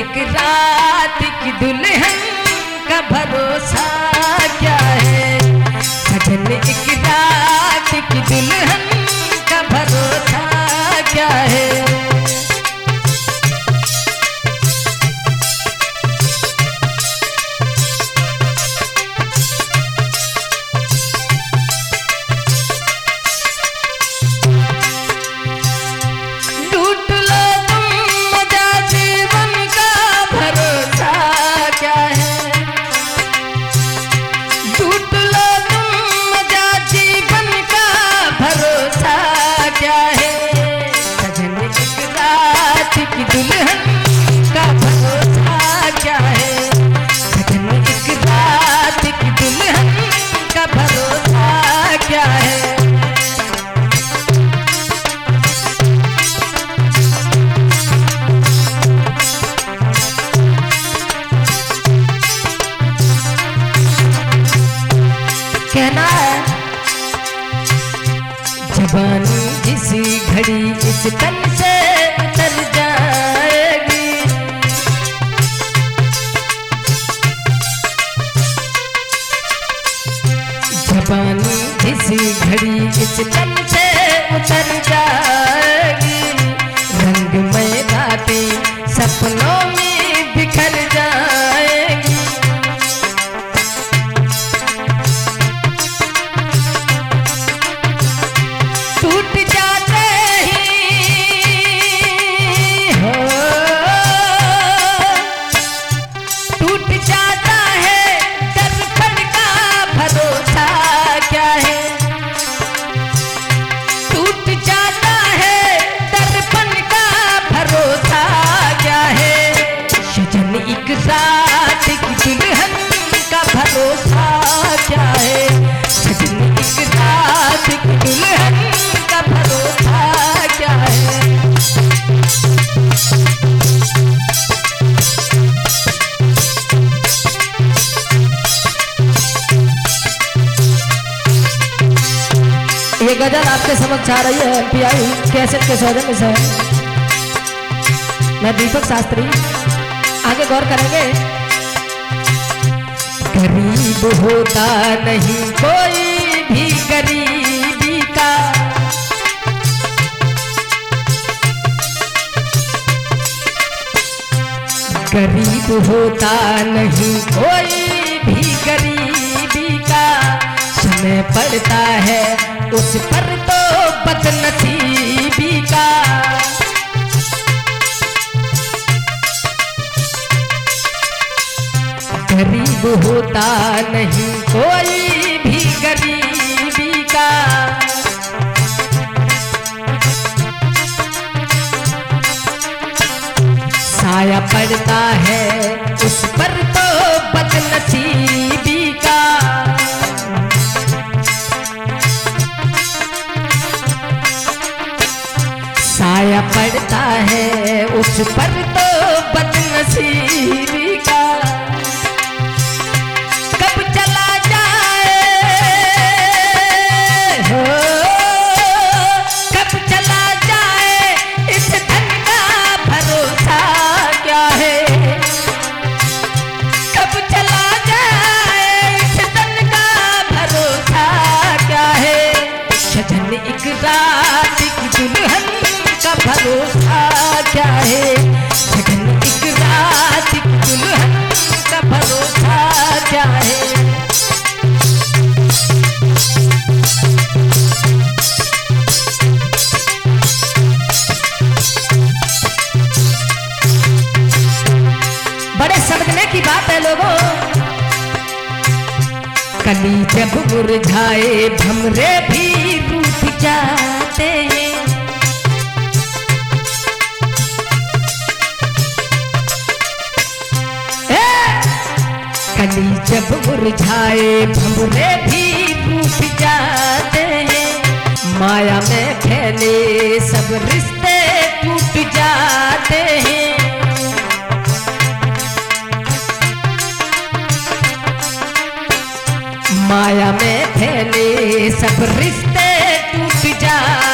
एक रात की दुल्हन का भरोसा क्या है? सजन एक रात की दुल्हन जवानी जिस घड़ी इस तन से उतर जाएगी। जवानी जिस घड़ी इस तन से उतर जाएगी। ये गज़ल आपके समक्ष आ रही है एमपीआई कैसेट के सौजन्य से। मैं दीपक शास्त्री, आगे गौर करेंगे। गरीब होता नहीं, कोई भी गरीबी का। गरीब होता नहीं, कोई समय पड़ता है, उस पर तो बदनसीबी का। गरीब होता नहीं, कोई भी गरीबी का। साया पड़ता है, उस पर उस पर तो बदनसीबी का। कब चला जाए? हो, कब चला जाए? इस धन का भरोसा क्या है? कब चला जाए? इस धन का भरोसा क्या है? सजन एक दुल्हन का भरोसा क्या है एक रात दुल्हन का भरोसा क्या है? बड़े समझने की बात है लोगों। कली जब मुरझाए भमरे भी रूठ जाते हैं। कली जब मुरझाए भमरे भी रूठ जाते हैं। माया में फैले सब रिश्ते टूट जाते हैं। माया में फैले सब रिश्ते टूट जाते